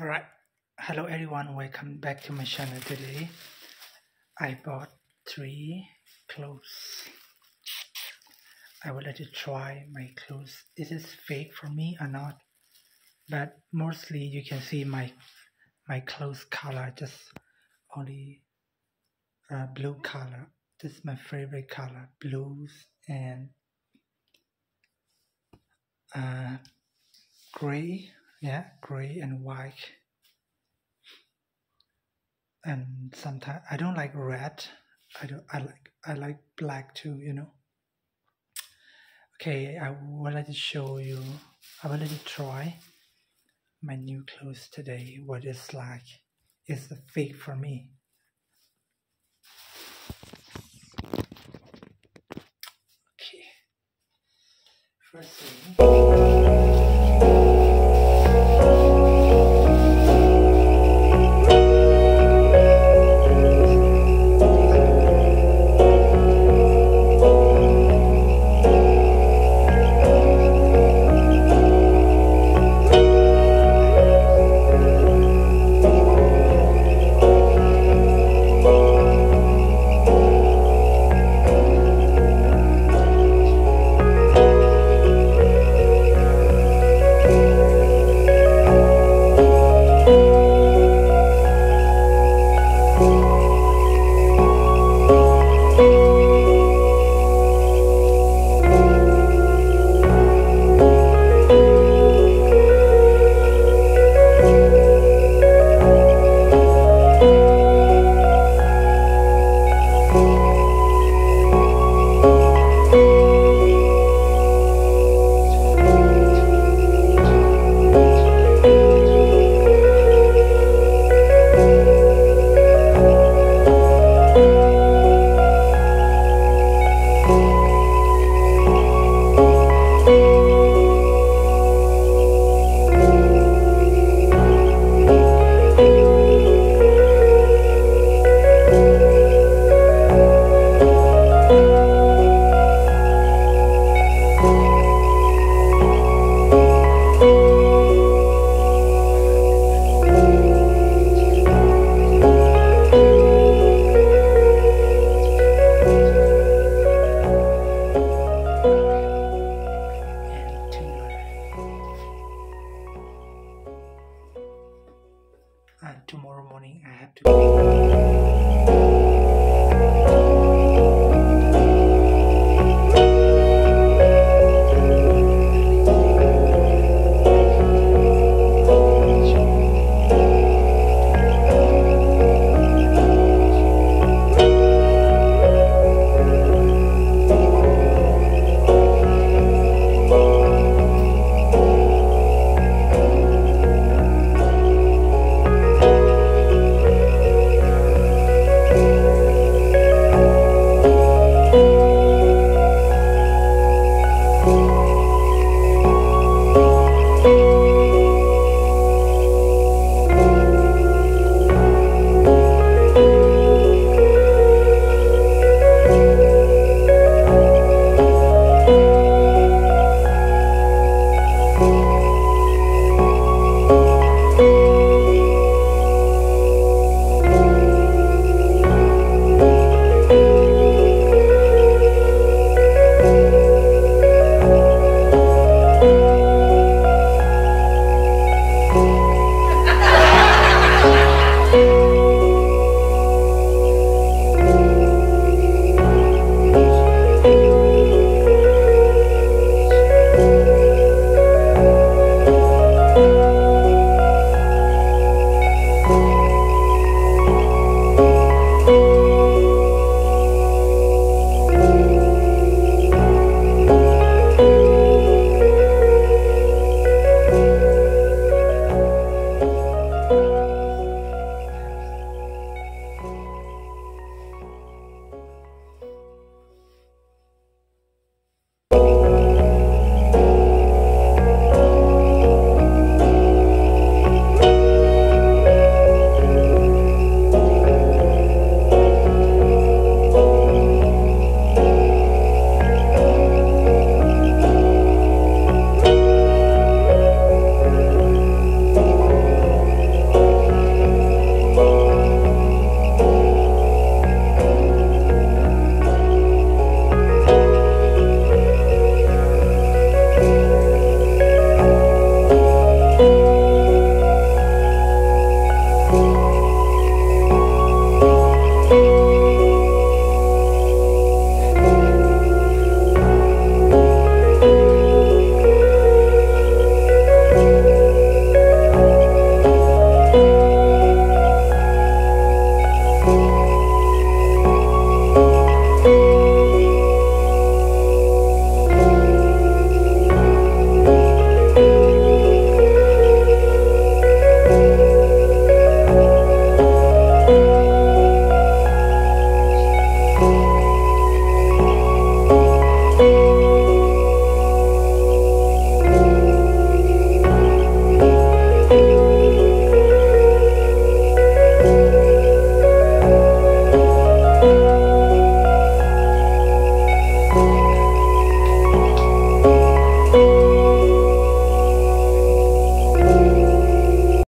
Alright, hello everyone, welcome back to my channel today. I bought three clothes. I would like to try my clothes. Is this fake for me or not? But mostly you can see my my clothes color just only uh, blue color. This is my favorite color, blues and uh, gray yeah gray and white. And sometimes i don't like red. I don't i like i like black too you know. Okay i like to show you i like to try my new clothes today. What it's like. Is the fake for me. Okay. First thing And tomorrow morning I have to.